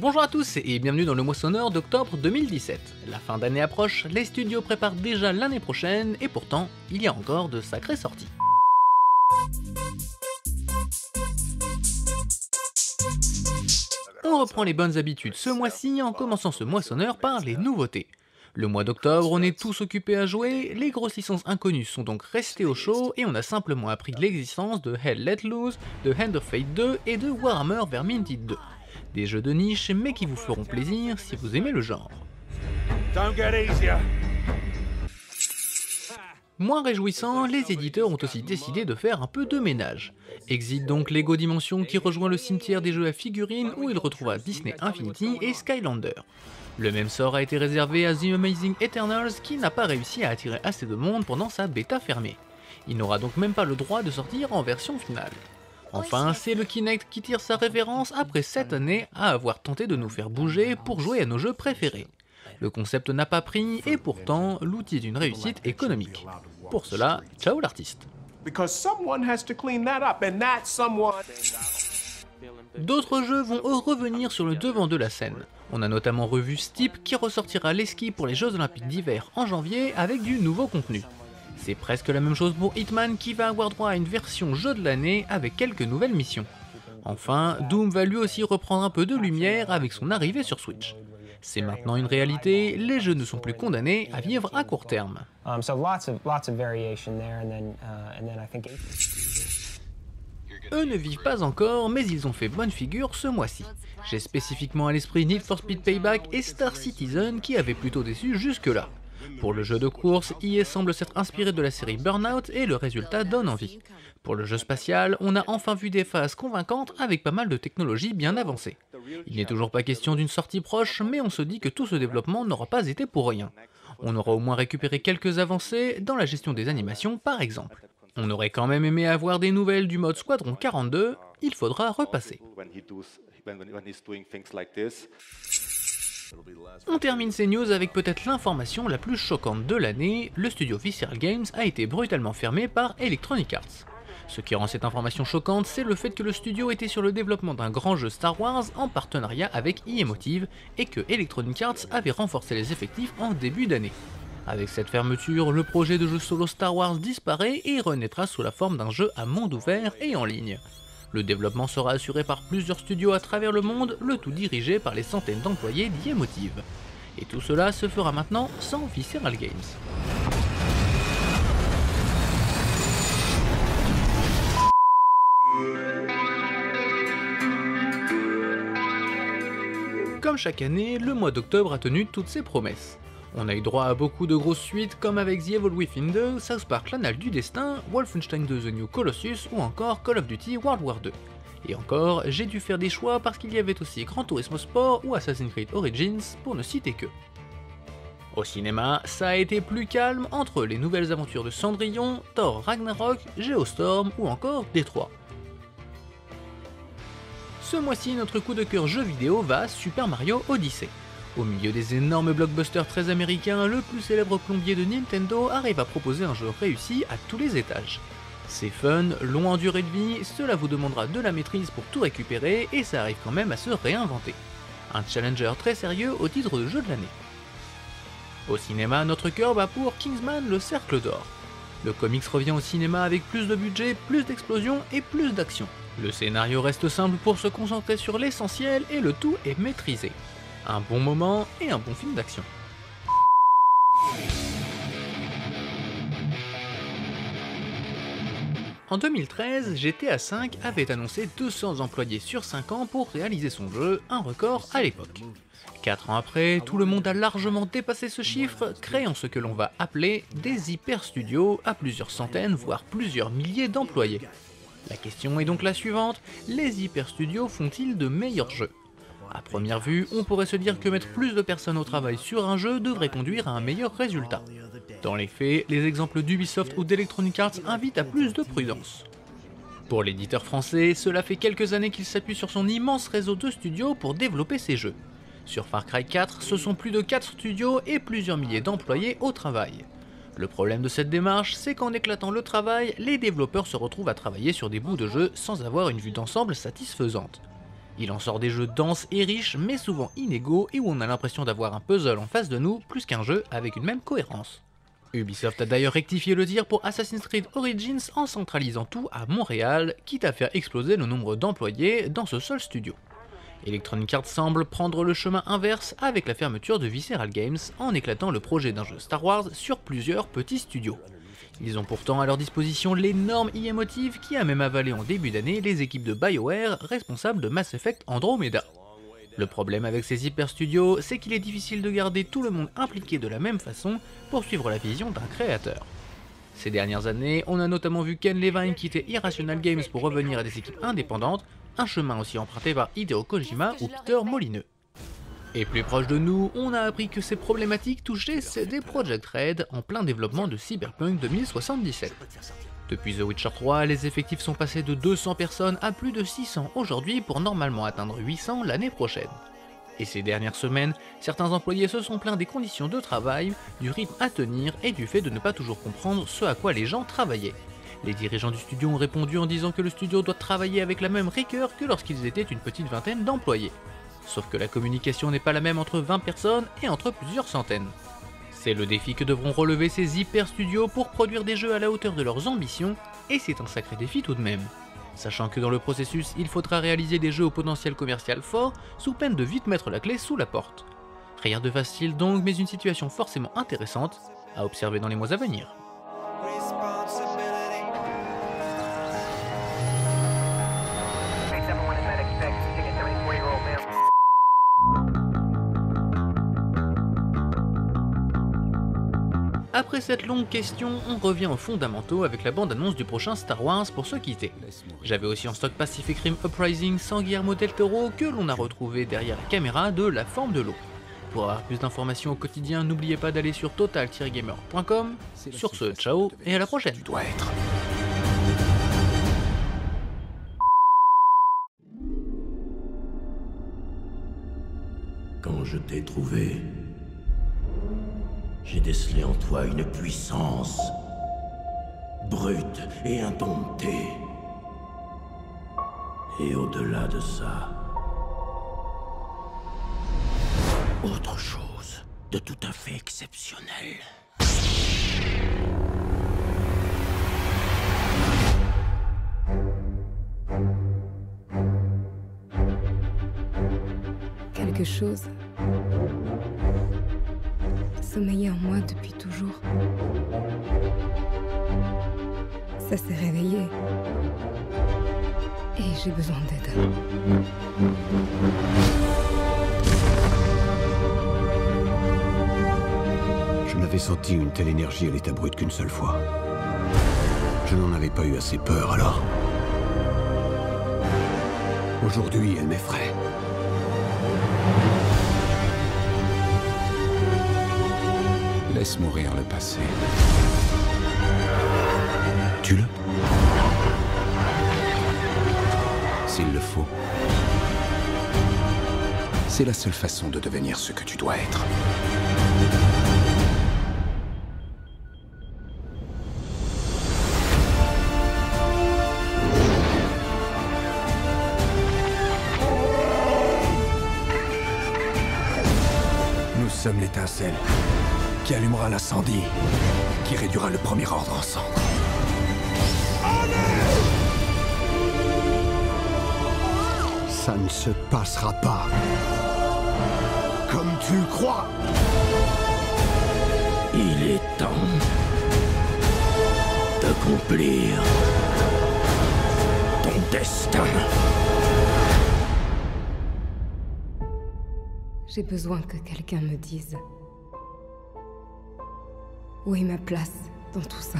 Bonjour à tous et bienvenue dans le moissonneur d'octobre 2017. La fin d'année approche, les studios préparent déjà l'année prochaine et pourtant, il y a encore de sacrées sorties. On reprend les bonnes habitudes ce mois-ci en commençant ce moissonneur par les nouveautés. Le mois d'octobre, on est tous occupés à jouer, les grosses licences inconnues sont donc restées au chaud et on a simplement appris l'existence de Hell Let Loose, de Hand of Fate 2 et de Warhammer Vermintide 2. Des jeux de niche mais qui vous feront plaisir si vous aimez le genre. Moins réjouissant, les éditeurs ont aussi décidé de faire un peu de ménage. Exit donc Lego Dimension qui rejoint le cimetière des jeux à figurines où il retrouva Disney Infinity et Skylander. Le même sort a été réservé à The Amazing Eternals qui n'a pas réussi à attirer assez de monde pendant sa bêta fermée. Il n'aura donc même pas le droit de sortir en version finale. Enfin, c'est le Kinect qui tire sa référence après 7 années à avoir tenté de nous faire bouger pour jouer à nos jeux préférés. Le concept n'a pas pris et pourtant l'outil est une réussite économique. Pour cela, ciao l'artiste. D'autres jeux vont revenir sur le devant de la scène. On a notamment revu Steep qui ressortira l'esquis pour les Jeux Olympiques d'hiver en janvier avec du nouveau contenu. C'est presque la même chose pour Hitman qui va avoir droit à une version jeu de l'année avec quelques nouvelles missions. Enfin, Doom va lui aussi reprendre un peu de lumière avec son arrivée sur Switch. C'est maintenant une réalité, les jeux ne sont plus condamnés à vivre à court terme. Eux ne vivent pas encore, mais ils ont fait bonne figure ce mois-ci. J'ai spécifiquement à l'esprit Need for Speed Payback et Star Citizen qui avaient plutôt déçu jusque-là. Pour le jeu de course, EA semble s'être inspiré de la série Burnout et le résultat donne envie. Pour le jeu spatial, on a enfin vu des phases convaincantes avec pas mal de technologies bien avancées. Il n'est toujours pas question d'une sortie proche, mais on se dit que tout ce développement n'aura pas été pour rien. On aura au moins récupéré quelques avancées dans la gestion des animations par exemple. On aurait quand même aimé avoir des nouvelles du mode Squadron 42, il faudra repasser. On termine ces news avec peut-être l'information la plus choquante de l'année, le studio Visceral Games a été brutalement fermé par Electronic Arts. Ce qui rend cette information choquante, c'est le fait que le studio était sur le développement d'un grand jeu Star Wars en partenariat avec Emotive et que Electronic Arts avait renforcé les effectifs en début d'année. Avec cette fermeture, le projet de jeu solo Star Wars disparaît et renaîtra sous la forme d'un jeu à monde ouvert et en ligne. Le développement sera assuré par plusieurs studios à travers le monde, le tout dirigé par les centaines d'employés d'Iemotive. Et tout cela se fera maintenant sans Visceral Games. Comme chaque année, le mois d'octobre a tenu toutes ses promesses. On a eu droit à beaucoup de grosses suites comme avec The Evil Within 2, South Park l'Anal du Destin, Wolfenstein 2 The New Colossus ou encore Call of Duty World War 2. Et encore, j'ai dû faire des choix parce qu'il y avait aussi Gran Turismo Sport ou Assassin's Creed Origins pour ne citer que. Au cinéma, ça a été plus calme entre les nouvelles aventures de Cendrillon, Thor Ragnarok, Geostorm ou encore Détroit. Ce mois-ci, notre coup de cœur jeu vidéo va à Super Mario Odyssey. Au milieu des énormes blockbusters très américains, le plus célèbre plombier de Nintendo arrive à proposer un jeu réussi à tous les étages. C'est fun, long en durée de vie, cela vous demandera de la maîtrise pour tout récupérer et ça arrive quand même à se réinventer. Un challenger très sérieux au titre de jeu de l'année. Au cinéma, notre cœur bat pour Kingsman le Cercle d'Or. Le comics revient au cinéma avec plus de budget, plus d'explosions et plus d'action. Le scénario reste simple pour se concentrer sur l'essentiel et le tout est maîtrisé un bon moment et un bon film d'action. En 2013, GTA V avait annoncé 200 employés sur 5 ans pour réaliser son jeu, un record à l'époque. 4 ans après, tout le monde a largement dépassé ce chiffre, créant ce que l'on va appeler des hyper studios à plusieurs centaines voire plusieurs milliers d'employés. La question est donc la suivante, les hyper studios font-ils de meilleurs jeux? A première vue, on pourrait se dire que mettre plus de personnes au travail sur un jeu devrait conduire à un meilleur résultat. Dans les faits, les exemples d'Ubisoft ou d'Electronic Arts invitent à plus de prudence. Pour l'éditeur français, cela fait quelques années qu'il s'appuie sur son immense réseau de studios pour développer ses jeux. Sur Far Cry 4, ce sont plus de 4 studios et plusieurs milliers d'employés au travail. Le problème de cette démarche, c'est qu'en éclatant le travail, les développeurs se retrouvent à travailler sur des bouts de jeu sans avoir une vue d'ensemble satisfaisante. Il en sort des jeux denses et riches, mais souvent inégaux, et où on a l'impression d'avoir un puzzle en face de nous, plus qu'un jeu avec une même cohérence. Ubisoft a d'ailleurs rectifié le tir pour Assassin's Creed Origins en centralisant tout à Montréal, quitte à faire exploser le nombre d'employés dans ce seul studio. Electronic Arts semble prendre le chemin inverse avec la fermeture de Visceral Games en éclatant le projet d'un jeu Star Wars sur plusieurs petits studios. Ils ont pourtant à leur disposition l'énorme IA Motive qui a même avalé en début d'année les équipes de BioWare responsables de Mass Effect Andromeda. Le problème avec ces hyper studios, c'est qu'il est difficile de garder tout le monde impliqué de la même façon pour suivre la vision d'un créateur. Ces dernières années, on a notamment vu Ken Levine quitter Irrational Games pour revenir à des équipes indépendantes, un chemin aussi emprunté par Hideo Kojima ou Peter Molineux. Et plus proche de nous, on a appris que ces problématiques touchaient CD Projekt Red en plein développement de Cyberpunk 2077. Depuis The Witcher 3, les effectifs sont passés de 200 personnes à plus de 600 aujourd'hui pour normalement atteindre 800 l'année prochaine. Et ces dernières semaines, certains employés se sont plaints des conditions de travail, du rythme à tenir et du fait de ne pas toujours comprendre ce à quoi les gens travaillaient. Les dirigeants du studio ont répondu en disant que le studio doit travailler avec la même rigueur que lorsqu'ils étaient une petite vingtaine d'employés. Sauf que la communication n'est pas la même entre 20 personnes et entre plusieurs centaines. C'est le défi que devront relever ces hyper studios pour produire des jeux à la hauteur de leurs ambitions, et c'est un sacré défi tout de même. Sachant que dans le processus, il faudra réaliser des jeux au potentiel commercial fort, sous peine de vite mettre la clé sous la porte. Rien de facile donc, mais une situation forcément intéressante à observer dans les mois à venir. Après cette longue question, on revient aux fondamentaux avec la bande-annonce du prochain Star Wars pour se quitter. J'avais aussi en stock Pacific Rim Uprising sans Guillermo del Toro que l'on a retrouvé derrière la caméra de La Forme de l'eau. Pour avoir plus d'informations au quotidien, n'oubliez pas d'aller sur total-gamer.com. Sur ce, ciao et à la prochaine. Tu dois être. Quand je t'ai trouvé, j'ai décelé en toi une puissance brute et indomptée. Et au-delà de ça, autre chose de tout à fait exceptionnel. Quelque chose sommeillait en moi depuis toujours. Ça s'est réveillé. Et j'ai besoin d'aide. Je n'avais senti une telle énergie à l'état brut qu'une seule fois. Je n'en avais pas eu assez peur alors. Aujourd'hui, elle m'effraie. Laisse mourir le passé. Tu-le S'il le faut. C'est la seule façon de devenir ce que tu dois être. Nous sommes l'étincelle qui allumera l'incendie, qui réduira le premier ordre en cendres. Ça ne se passera pas. Comme tu le crois. Il est temps d'accomplir ton destin. J'ai besoin que quelqu'un me dise où est ma place dans tout ça?